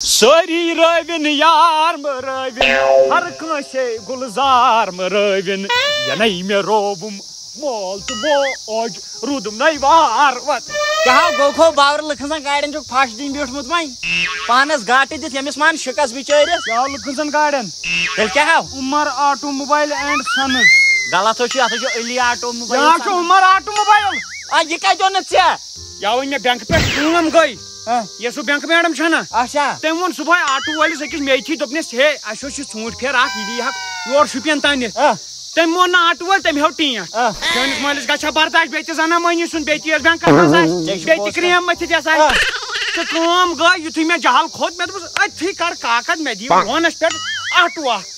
Sari rövin yar mı rövin Her kınaşe gulzar mı rövin Yanay mı robum? Moltu boj Rudum nay var? Vat. Kaha gokho bavr lıkınsan gaiden çok paş din bir mutmay Panas gati dit yemis man şıkas biçeriz Ya lıkınsan gaiden Tel kaha Umar atom Automobile and Sons Galat hoşu yatı şu Ali Automobile Ya şu Umar atom Automobile. Ay yıkay donat ya Ya oyun ya bank pek Bunam goy ये सु bank madam छना अच्छा। तम वो सुबह auto Wallis मे थी दपनेस तो हे असो छ सूट फेर आख यदि हक वो ना ऑटो वाल तम हेव टीट चनिस मालिस गछा बर्दाश्त बेति जना मनी सुन बेति बैंक करस बेति गई युथि मे जहल खोद मे दपस तो अथि कर काकद मे दी फ़ोन पे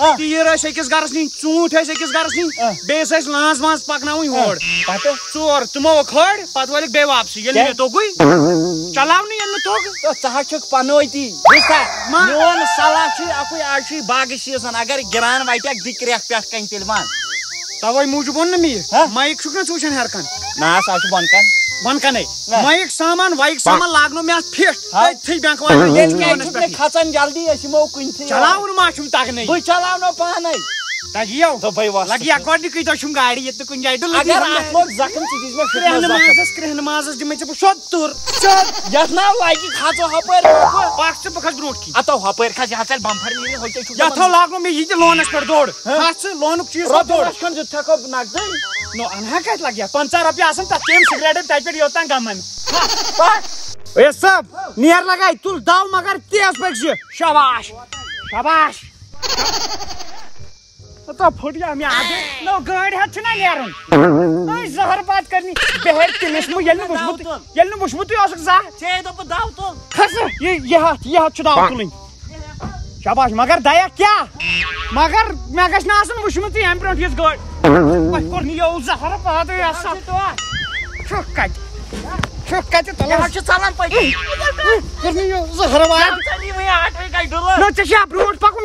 तीर ऐसे अकिस गरस नी चूट ऐसे बेस ऐसे लांस वांस पकना हुई ah. होड़। पाते? चोर तुमो खड़ पात बे वापसी ये ले तो? कोई चलाव पनोती दिसा सलाह छी अकुई आज छी बाग सीज़न अगर गिरान वाइट दिक्रेख पेट कन तिलवान। तवै मूजब वोन मी माइक छुक ना चूचन हर कन। ना सा बन कन भन्कने मयक सामान वयक सामान लागनो मे फिट तथि बैंक वाले ये क्या खचन जल्दी असिमो कुन चलाउन मा छु ताकने बु चलाउनो पानै Tagiau. Labai vos. Lagi akordį, kai to šim gari, jie tu kunjai du lagi. Agar atlok zakam ci dizme fitna zakam. Namazas, kreh namazas, dime čia šot tur. Šot. Yat na lagi khato hapar. Pak se bakas drot ki. Atau hapar khaz ya sel bamfar ni hoite chu. Yat ho lagno me yite loan kar dor. Khaz se loan ku chiz dor. Rob kan jut thakop nagdai. No anha kat lagya. 50 rupiya asam ta kem cigarette ta pe yotan gaman. Ha. Oye sab, niyer lagay tul dav magar tez bekşi. Şabaş. Şabaş. तो फुटिया मैं आगे no गाड़ी हाथ ना नेरन ओय जहर बात करनी। बहर तिलिस मु यल्नु बुशमुत यल्नु बुशमुत यो असक है। छे तो बताओ तो खस ये ये हाथ ये हाथ चुदाव तुलिन शाबाश मगर दया क्या? मगर मैं कश ना आसन बुशमुत एम प्रॉट यस गॉड बस कर तो नी जहर बात यो सब तो छक्का छक्का कर जहर पकुन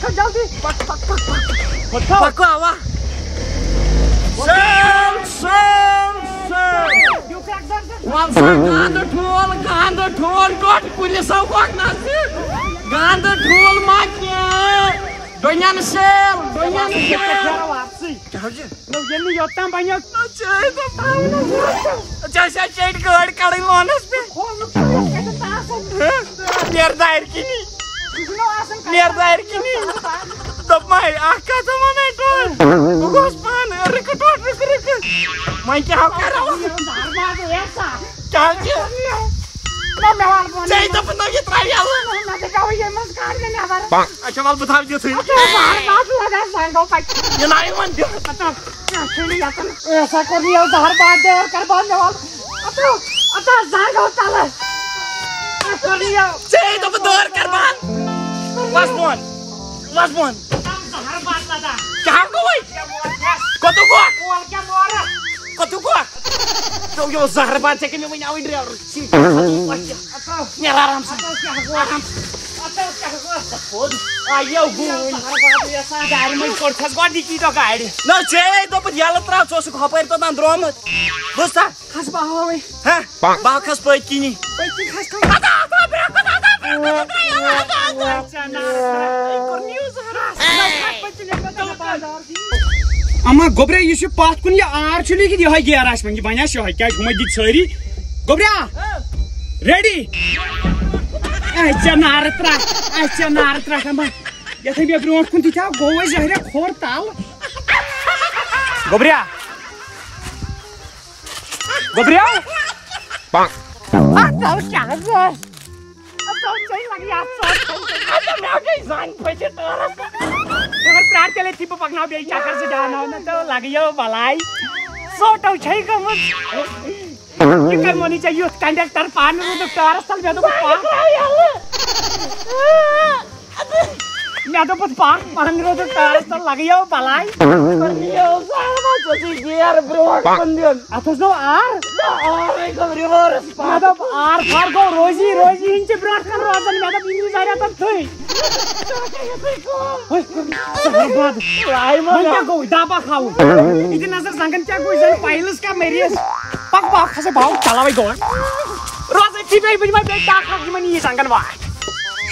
Komm, Jauzi! Fuck, fuck, fuck, fuck! Fuck, fuck, fuck! Sam, Sam, Sam! You crack that, that! One side, Gander Tool, Gander Tool, God, police of what, Nazi? Gander Tool, Mike! Banyan Shell, Banyan Shell! Jauzi! No, Jenny, you're tam, Banyan! No, Jay, the! Mierda, Erkinin. Dar mai, acasă mă metul. Gospan, rică tot, rică, rică. Mai ce hau care au? Ce hau ce? Nu mi-au albun. Ce ai tăpând ochii traviază? Nu, nu, de ca uie mă scarne neavar. Bang. Așa v-al bătav de tăi. Ce var, mă tu la desa, nu fac. Eu n-ai mă. ऐसा कर लिया उधार बाँध दे और कर बाँध दे वाला अच्छा अच्छा जाएगा उताला कर लिया चाहिए तो दौर कर बाँध Last one. Last one. Kamu woi. Kau tu gua. Kau tu gua. Kau yo zahar ban cekin yo minyak awin dia. Si. Nyalaram sih. Bos tak? Khas bawah weh. Hah? Bawah khas pergi ni. Pergi khas kau. Ama gobra yü şu não? kun ya ağır çülü gidiyor ha yer açman ki bana şu hakkı açma git söyle. Gobra! Ready? Açça narıtra, açça narıtra ama. Ya tabi ya bronz kun tita gova zahre khor tal. Gobra! Gobra! Bang! Ah, tavşan zor. प्रार्थीले चिपो पक्न बेचाएको छु डान आउन त लाग्यो भलाइ सोटौ छै गम के चाहिँ यो conductor पार्नु रुदो टारसल बेदो park लाग्यो भलाइ बर्बाद मैं क्या दाबा खाऊ? इतनी नज़र संगन क्या कोई जन पाइलस का मेरी पक पक खसे भाव चला भाई गो रोज इतनी पे बिज में बेटा खा की ये संगन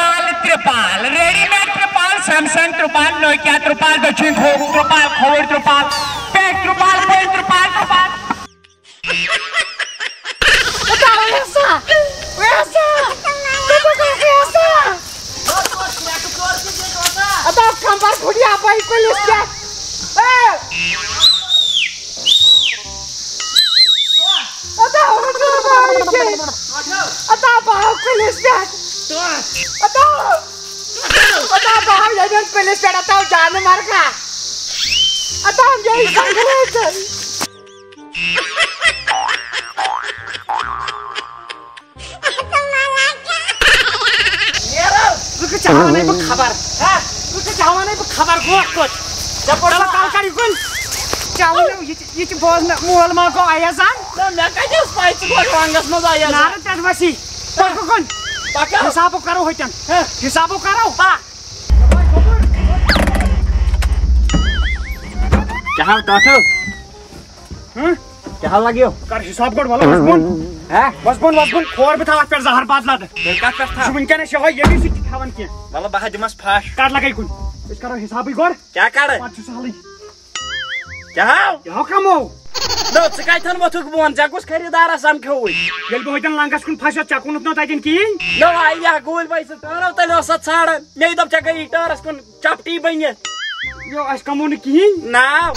त्रिपाल त्रिपाल रेडीमेड त्रिपाल सैमसंग त्रिपाल नोकिया त्रिपाल दक्षिण त्रिपाल खोर त्रिपाल पैक त्रिपाल पेन त्रिपाल त्रिपाल budi apa itu listnya? Eh. हाँ च बोल ना मोल मा को आया Nah, mereka aja spice gua ruangas mau saya. नार तन हिसाब करो होतन हिसाब करो पा Jahal tahu. हाँ Jahal lagi yo. कर हिसाब कर वाला बस बोन Hah? बस बोन बस बोन खोर पे था पर जहर बात लाद Dekat pesta. जुबिन कने शो ये भी सिट खावन के Malah bahas jemas pas. काट लगाई कुन इस करो हिसाब ही कर क्या कर? पाँच साल Jahal. यहाँ कमो No, sekai tan waktu kebuan jagus खरीदार असम खेवी. येल बहोतन लांगस कुन फासो चाकुन उतना ताजन की No, आई या गोल भाई से तारा तले असत छाड़. नहीं दब चके इटारस कुन चपटी बनिए. यो अस कमो न की Now.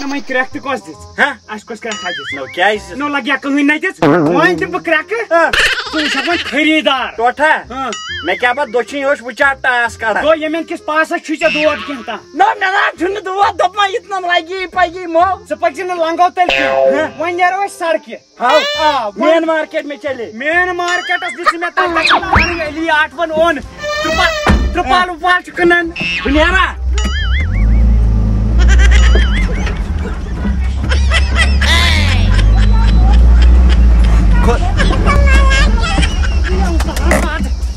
न मैं क्रैक तो कस दिस Hah? अस कस क्रैक खा दिस No, क्या इस? नो लगिया कहीं नहीं दिस मैं जब क्रैक तू सब खरीदार Tota. हाँ मैं क्या बात दोची होश बुचा टास काड़ा. गो यमेन किस पास है छुचा दो अद कहता No, ना ना झुन दुआ दब मा इतना लागी पागी मो. सपक्ष न लांगो तेल के वहीं यार वो सड़क How? आ मेन मार्केट में चले. मेन मार्केट अस दिस में तक एली आठ वन ओन त्रुपाल त्रुपाल उपाल चिकनन Bunyara.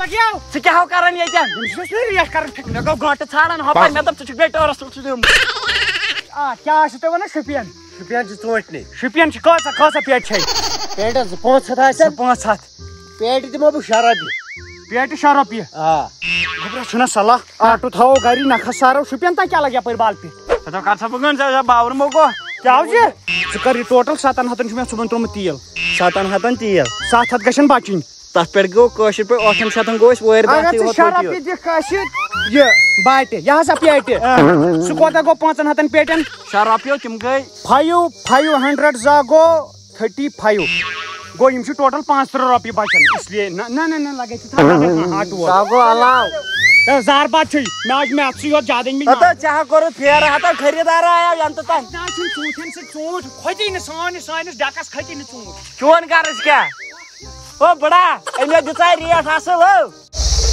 लग गया Se क्या हो कारण ये जान. विश्वास नहीं कर मैं को घाट छाड़न हो पर मैं तब चुक बेट और रसल सुदम. आ क्या है तो ना शपियन Şüphen tutmaşlı. शपियन छ कसा कसा पेट छै Peट az पाँच हता से पाँच हाथ Peट dimo bu şarabi. पेट शारो पिए Ha. घबरा छना सलाह आटो थाओ गाड़ी ना खसारो शपियन ता क्या लग गया पर बाल पे तो कर सब गन जा बावर मो को. क्या हो जे छु कर टोटल सातन हतन छ मैं सुबन त्रोम तेल Satan hatan tiel. सात हत गशन बचिन Taf चे hot शराब पे दिख काशित ये बाटे यहाँ से पेटे सु कोता गो पांचन हतन पेटन। Şarapyo kim gay? Five five hundred जा गो थर्टी फाइव। गो यम टोटल पाँच तरह रॉपी बचन इसलिए न न न न लगे था आटू Sago alaw. जार बात छै मैं आज मैं आपसे और ज़्यादा नहीं अत चाह कर फेर हत खरीदार आया यंत तन ना छै चूथन से चूथ खोजी न सान सानस डकस खती न चूथ चोन कर क्या ओ बड़ा एमे दिता रेट असल हो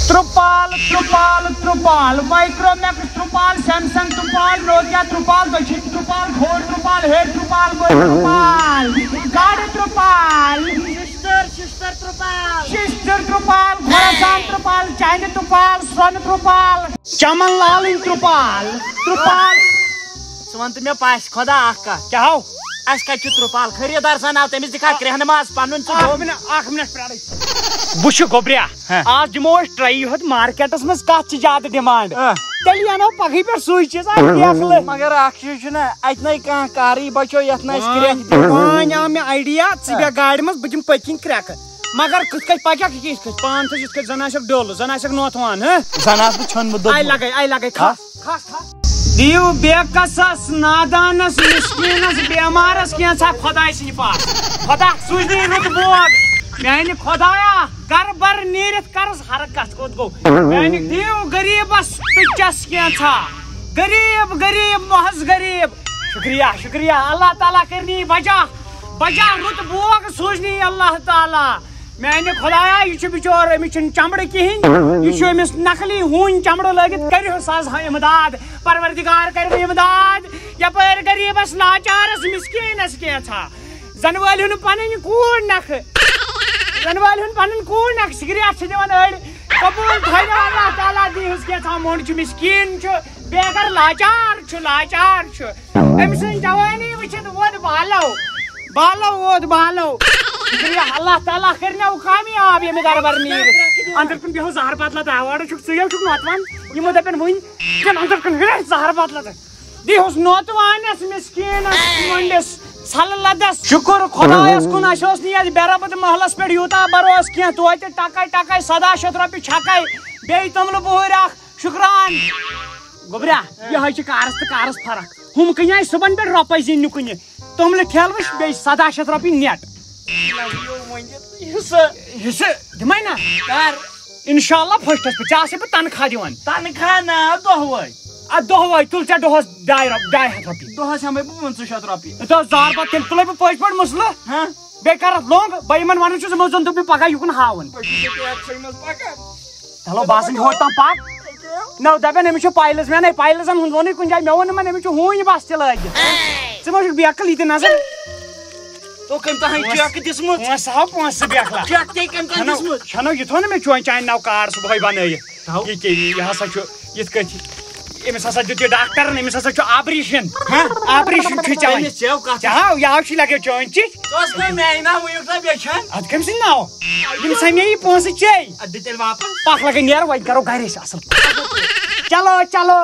त्रुपाल त्रुपाल त्रुपाल माइक्रोमैक्स त्रुपाल सैमसंग त्रुपाल नोकिया त्रुपाल दक्षिण त्रुपाल घोड़ त्रुपाल हेड त्रुपाल बोय त्रुपाल गाड़ी त्रुपाल सिस्टर सिस्टर त्रुपाल शिस्टर त्रुपाल घोड़ासान त्रुपाल चाइना त्रुपाल स्वर्ण त्रुपाल चमन लाल त्रुपाल त्रुपाल वन मे पास खुदा अख कत क्या हो अस कत त्रुपाल खरीदार सन आव तमिस दिखा क्रेहन माज अख मिनट वुछ गोब्रिया। आज दिमो ट्राई होत मार्केटस मस कत ज़्यादा डिमांड। तेल अनो पगही पे सुई चीज़ मगर अख चीज़ अत न कह कारी बचो यथ न पान आव मे आइडिया बे गाड़ी मज पकिन क्रैक मगर कत पकक किस कत पान तो जिस कत जन आसक डोल जन नोथवान ह छन आई लगे आई लगे खास खास खास दिव बेकसस नादानस मिस्कीनस बेमारस कैसा खुदाय सिन पास खुदा सुजनी रुत बोग मैंने खुदाया कर बर नीरत करस हरकत कोत गो मैंने दिव गरीबस तुचस कैसा गरीब गरीब महज गरीब शुक्रिया शुक्रिया अल्लाह ताला करनी बजा बजा रुत बोग सुजनी अल्लाह ताला मैंने खुदाया यह बिचोर अमिस चमड़ कहें यह नकली हून चमड़ लगित करो इमदाद परवरदिगार कर इमदाद यपर गरीबस लाचारस मिसकीनस क्या था जन वाल पन कूड़ नख? जन वाल पन कूड़ नख? सिगरेट दिवान अड़ कबूल अल्लाह ताला दीहस क्या था मोड़ मिसकीन बेगर लाचार लाचार अमिस जवानी वोद बालो। बालो, वोद बालो। शुक्रिया अल्लाह ताला करने कामयाब ये मेरा बर नीर अंदर कुन बेहो जहर पातला ता वाड़ छुक सुयल छुक नोतवान यमो दपन वइन जन अंदर कुन हे जहर पातला ता दिहोस नोतवान अस मिस्कीन मंडस सल लदस शुक्र खुदायस कुन अशोस नी आज बेराबद महलस पे यूता बरोस किया तोते टकाय टकाय सदा शत रपि छकाय बे तमल बोहर अख शुक्रान गोबरा ये है कारस तो कारस फरक हम कहीं सुबन पे रोपे जिन कुन तमल ठेल वश बे सदा शत रपि नेट हिस्से दिमाय ना कर इंशाल्लाह फर्स्टस पे तनख्वाह दिवान तनखा ना दोहवै आ दोहवाई तुल चा दोहस डाय हथ रपि दोहस हम पंचु शत रपि तो जार बात तेल तुले पे मसला हाँ बेकार लोग बेईमान वन छु समझ जंतु पे पका युकन हावन चलो बासन होता पाक नौ दबे ने मिछु पाइलस में नहीं पाइलस हम वोनी कुन मेवन में मिछु हूँ ये बस तो तहां ते कम तहां दिसमुत छनो ये थोन में चोन चाइन नाव कार सुबह बने। ये के ये हसा छु यत कछ एमस हसा दित डॉक्टर ने एमस हसा छु ऑपरेशन हाँ ऑपरेशन छु चाइन तमिस चेव का चाहो याव छि लगे चोन छि तोस कोई मैं ना वो युक्ता बेचन अद कम सिन नाव। यम समे ये पोंस चे अदितल वापस पाख लगे नेर वाइ करो गारे से असल। चलो चलो।